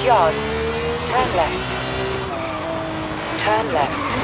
200 yards. Turn left. Turn left.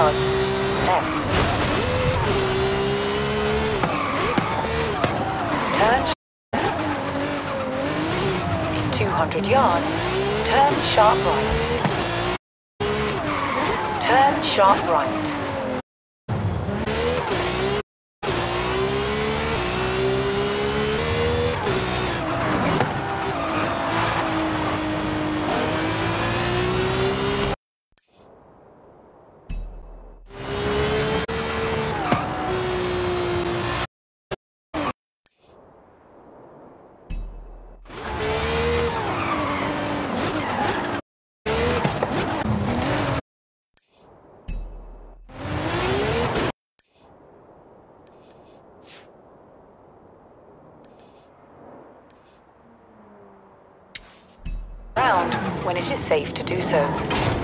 Yards, left. Turn. In 200 yards, turn sharp right. Turn sharp right. When it is safe to do so.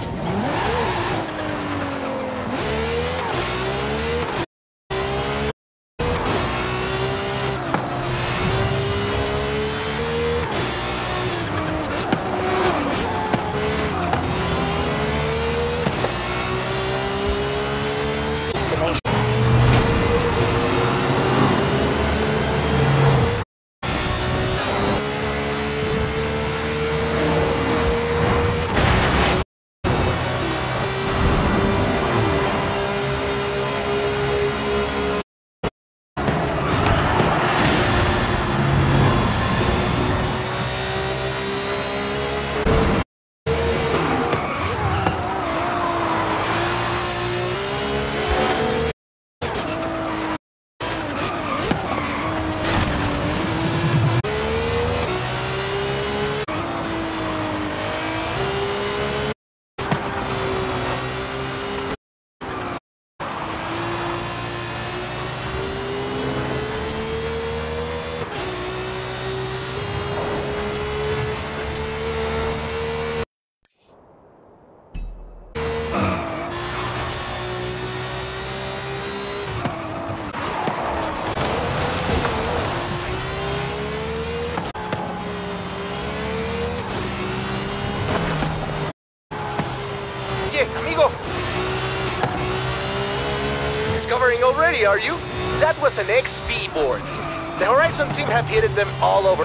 Amigo. Discovering already, are you? That was an XP board. The Horizon team have hit them all over.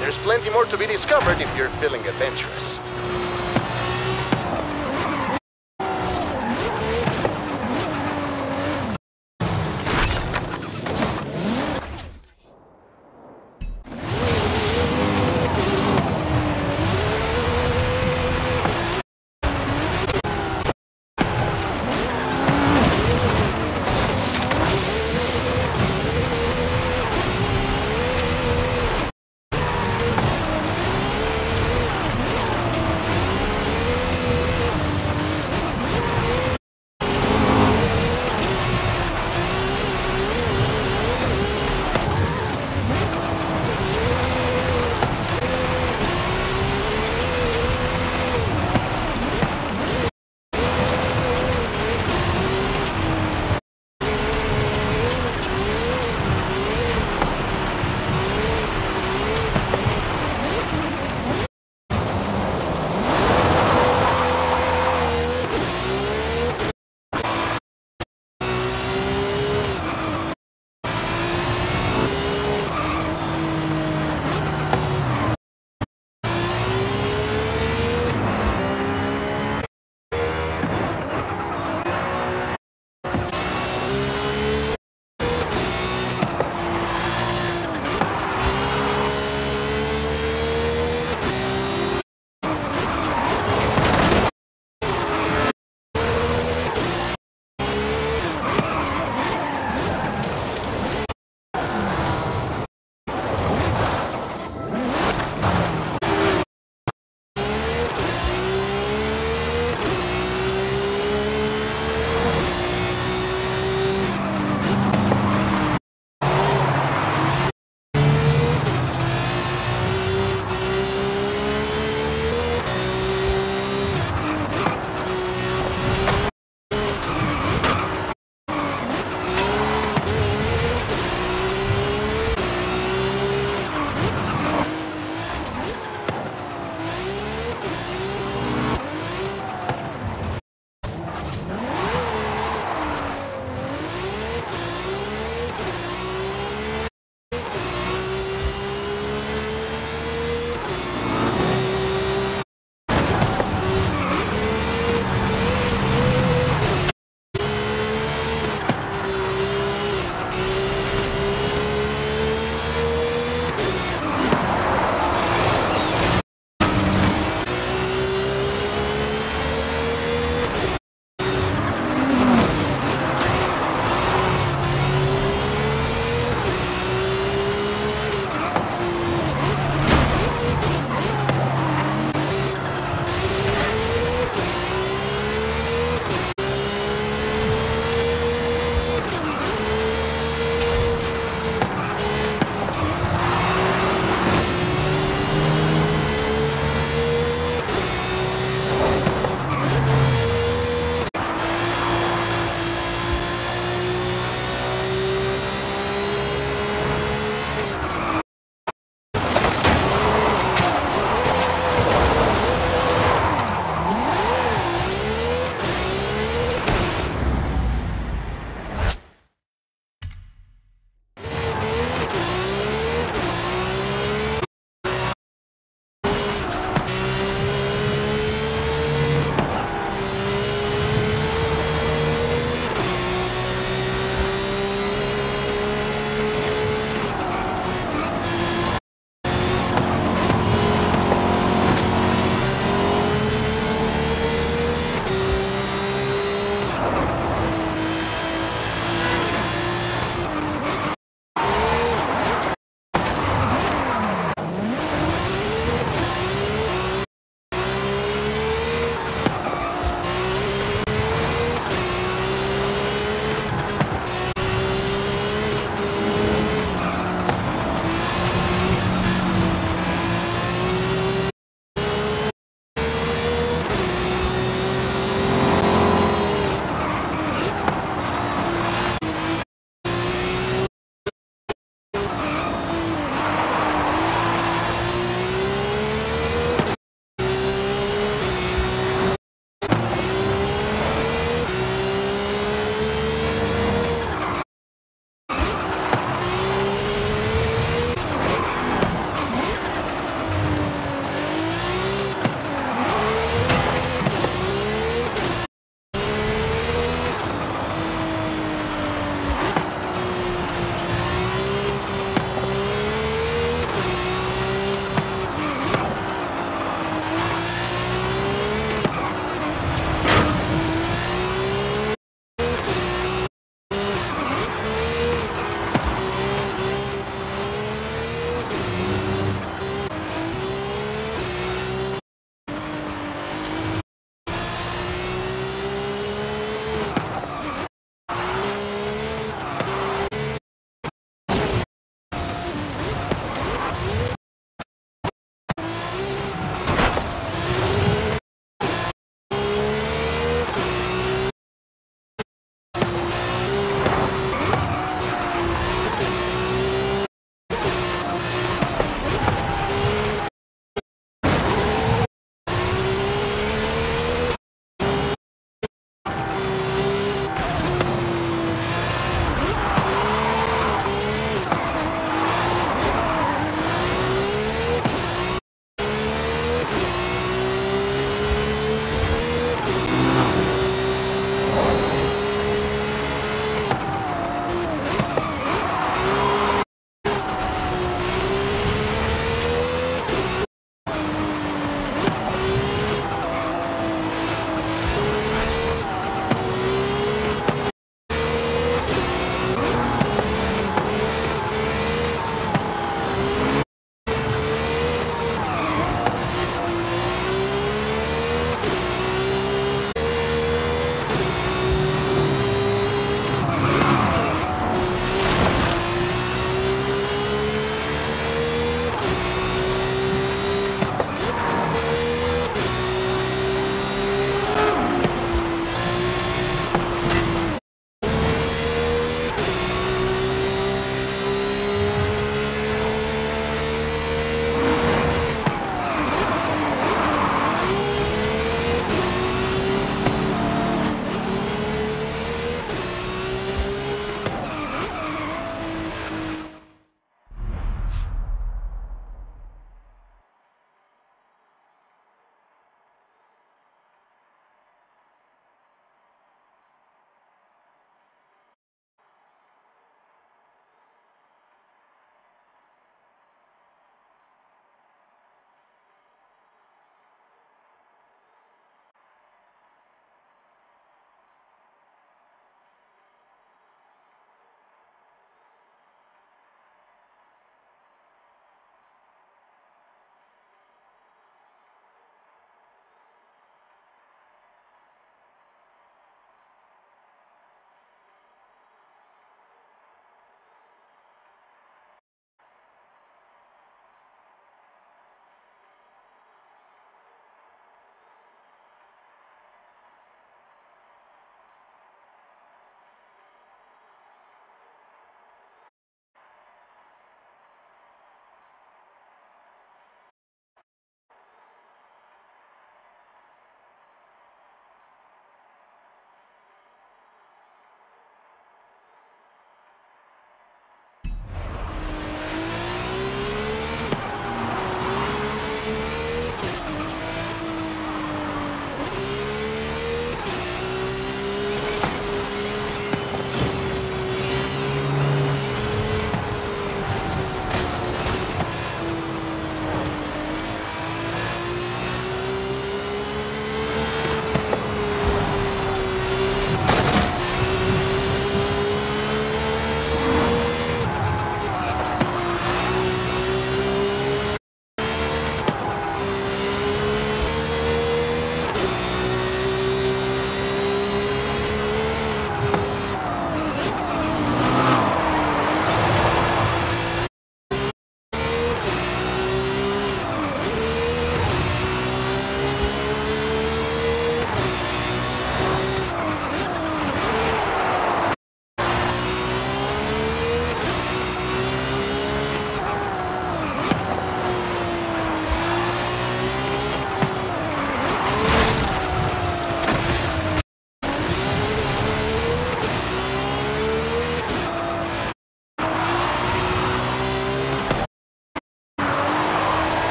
There's plenty more to be discovered if you're feeling adventurous.